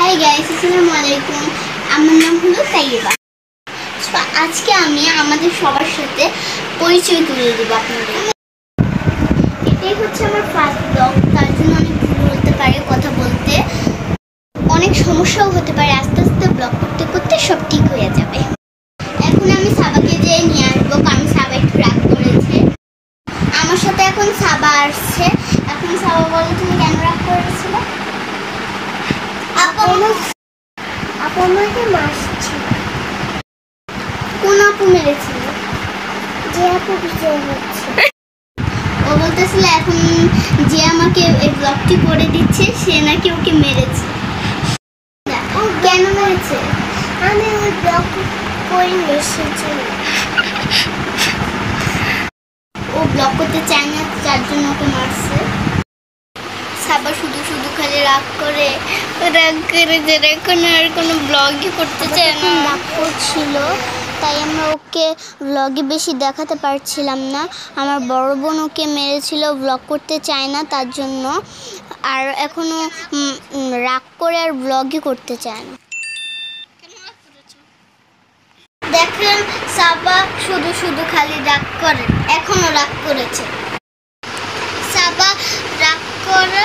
Hi guys আসসালামু আলাইকুম। আমার নাম হলো So, আজকে আমি আমাদের সবার সাথে পরিচয় তুলে দেবো আপনাদের। এটাই হচ্ছে আমার ফার্স্ট ব্লগ তার জন্য অনেক ভুল হতে পারে কথা বলতে। অনেক সমস্যাও হতে পারে আস্তে আস্তে ব্লগ করতে করতে সব ঠিক হয়ে যাবে। এখন আমি সাবাকে যেয়ে নিয়ে আসব কারণ সাবা একটু রাগ করেছে। আমার সাথে এখন সাবা আসছে। এখন সাবা বলো তুমি কেন রাগ করেছিলে? আপু আপু আমাকে কোন আপু মেরেছিল যে আপু বিজয় হচ্ছে। ও বলতেছিল, এখন যে আমাকে এই ব্লগটি করে দিচ্ছে, সে নাকি ওকে মেরেছে। ও কেন মেরেছে? আমি ওই ব্লগ করে এসেছি ও ব্লগ করতে চায় না, যার জন্য ওকে মারছে। সাবা শুধু শুধু খালি রাগ করে রাগ করে যে এখন আর কোনো ব্লগই করতে চায় না। রাগ করছিল তাই আমরা ওকে ব্লগে বেশি দেখাতে পারছিলাম না। আমার বড় বোন ওকে মেরেছিল ব্লগ করতে চায় না তার জন্য। আর এখনও রাগ করে আর ব্লগই করতে চায় না। দেখেন সাবা শুধু শুধু খালি রাগ করে এখনও রাগ করেছে সাবা রাগ করা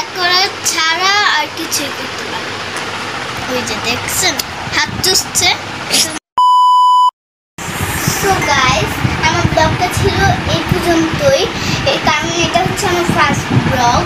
রাগ করা ছাড়া আর কিছুই করতে পারে। ওই যে দেখছেন, হাত চুষছে। সো গাইস আমার ব্লগটা ছিল এই পর্যন্তই। কারণ এটা হচ্ছে আমার ফার্স্ট ব্লগ